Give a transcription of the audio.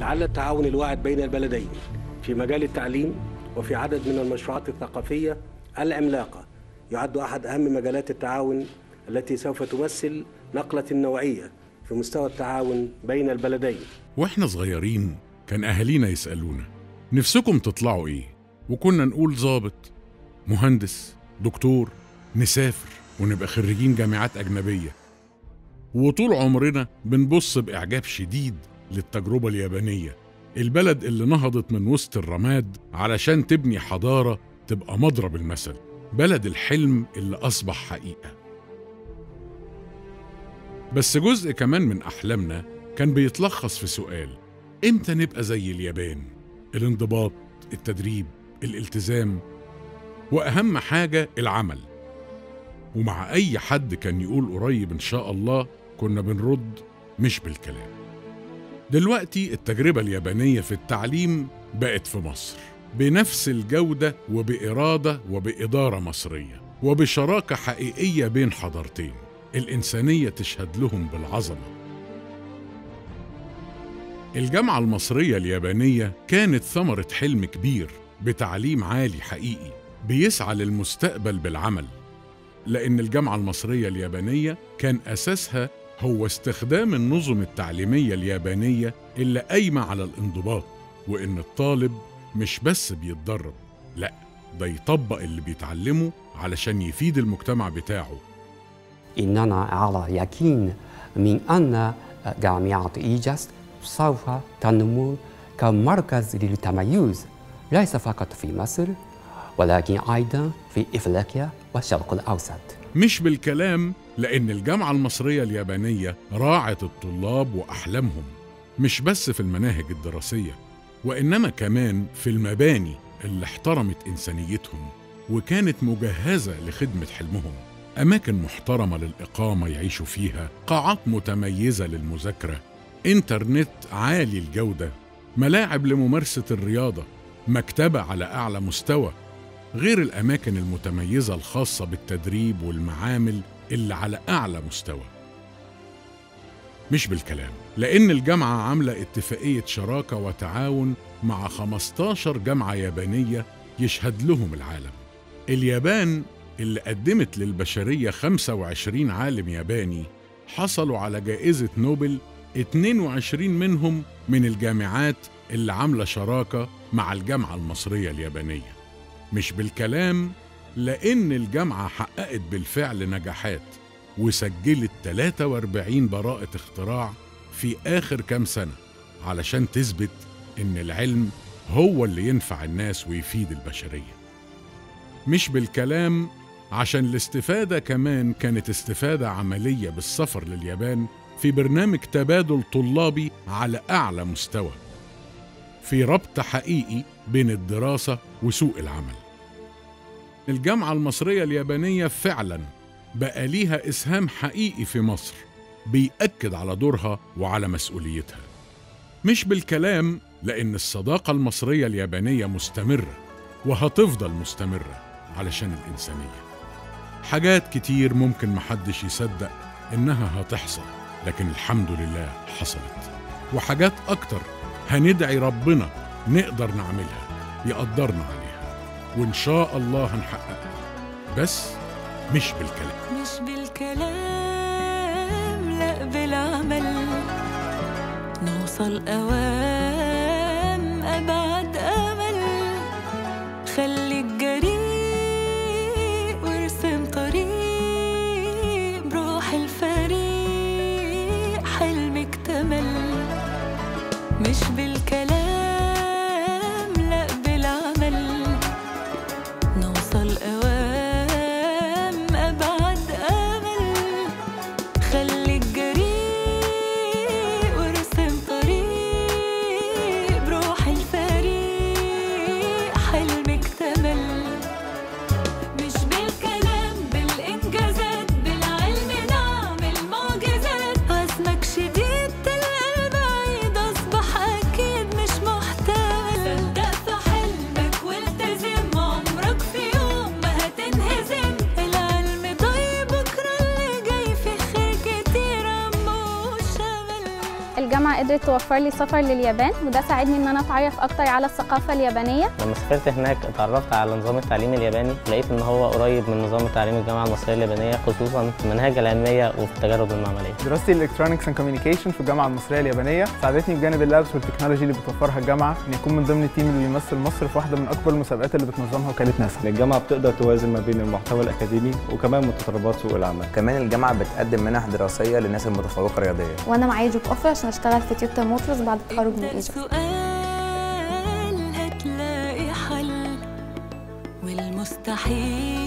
لعل التعاون الواعد بين البلدين في مجال التعليم وفي عدد من المشروعات الثقافية العملاقة. يعد أحد أهم مجالات التعاون التي سوف تمثل نقلة نوعية في مستوى التعاون بين البلدين. وإحنا صغيرين كان أهالينا يسألونا نفسكم تطلعوا إيه؟ وكنا نقول ظابط مهندس دكتور نسافر ونبقى خريجين جامعات أجنبية. وطول عمرنا بنبص بإعجاب شديد للتجربة اليابانية. البلد اللي نهضت من وسط الرماد علشان تبني حضارة تبقى مضرب المثل بلد الحلم اللي أصبح حقيقة. بس جزء كمان من أحلامنا كان بيتلخص في سؤال إمتى نبقى زي اليابان؟ الانضباط التدريب الالتزام وأهم حاجة العمل. ومع أي حد كان يقول قريب إن شاء الله كنا بنرد مش بالكلام. دلوقتي التجربة اليابانية في التعليم بقت في مصر بنفس الجودة وبإرادة وبإدارة مصرية وبشراكة حقيقية بين حضارتين الإنسانية تشهد لهم بالعظمة. الجامعة المصرية اليابانية كانت ثمرة حلم كبير بتعليم عالي حقيقي بيسعى للمستقبل بالعمل لأن الجامعة المصرية اليابانية كان أساسها هو استخدام النظم التعليمية اليابانية اللي قايمة على الانضباط وإن الطالب مش بس بيتدرب لأ ده يطبق اللي بيتعلمه علشان يفيد المجتمع بتاعه. إننا على يقين من أن جامعة إيجاز سوف تنمو كمركز للتميز ليس فقط في مصر ولكن أيضا في إفريقيا والشرق الأوسط. مش بالكلام لأن الجامعة المصرية اليابانية راعت الطلاب وأحلامهم مش بس في المناهج الدراسية وإنما كمان في المباني اللي احترمت إنسانيتهم وكانت مجهزة لخدمة حلمهم. أماكن محترمة للإقامة يعيشوا فيها قاعات متميزة للمذاكرة إنترنت عالي الجودة ملاعب لممارسة الرياضة مكتبة على أعلى مستوى غير الأماكن المتميزة الخاصة بالتدريب والمعامل اللي على أعلى مستوى. مش بالكلام لأن الجامعة عاملة اتفاقية شراكة وتعاون مع 15 جامعة يابانية يشهد لهم العالم. اليابان اللي قدمت للبشرية 25 عالم ياباني حصلوا على جائزة نوبل 22 منهم من الجامعات اللي عاملة شراكة مع الجامعة المصرية اليابانية. مش بالكلام لأن الجامعة حققت بالفعل نجاحات وسجلت 43 براءة اختراع في آخر كام سنة علشان تثبت إن العلم هو اللي ينفع الناس ويفيد البشرية. مش بالكلام عشان الاستفادة كمان كانت استفادة عملية بالسفر لليابان في برنامج تبادل طلابي على أعلى مستوى. في ربط حقيقي بين الدراسة وسوق العمل. الجامعة المصرية اليابانية فعلا بقى ليها إسهام حقيقي في مصر بيأكد على دورها وعلى مسؤوليتها. مش بالكلام لأن الصداقة المصرية اليابانية مستمرة وهتفضل مستمرة علشان الإنسانية. حاجات كتير ممكن محدش يصدق إنها هتحصل لكن الحمد لله حصلت. وحاجات أكتر هندعي ربنا نقدر نعملها يقدرنا عليها وإن شاء الله هنحققها. بس مش بالكلام. مش بالكلام لا بالعمل. نوصل أوام مش بالكلام الجامعة قدرت توفر لي سفر لليابان وده ساعدني إن أنا أتعرف أكتر على الثقافة اليابانية. لما سافرت هناك اتعرفت على نظام التعليم الياباني لقيت إن هو قريب من نظام التعليم الجامعة المصرية اليابانية خصوصا في المناهج العلمية وفي التجارب المعملية. دراستي ال electronics and communication في الجامعة المصرية اليابانية ساعدتني بجانب ال labs وال technology اللي بتوفرها الجامعة إن يكون من ضمن ال team اللي بيمثل مصر في واحدة من أكبر المسابقات اللي بتنظمها وكالة ناسا. الجامعة بتقدر توازن ما بين المحتوى الأكاديمي وكمان متطلبات سوق العمل. كمان الجامعة بتقدم منح دراسية للناس المتفوقة رياضيا. وأنا معايا job offer عشان أشتغل في تويوتا موتورز بعد التخرج من E-JUST هتلاقي حل والمستحيل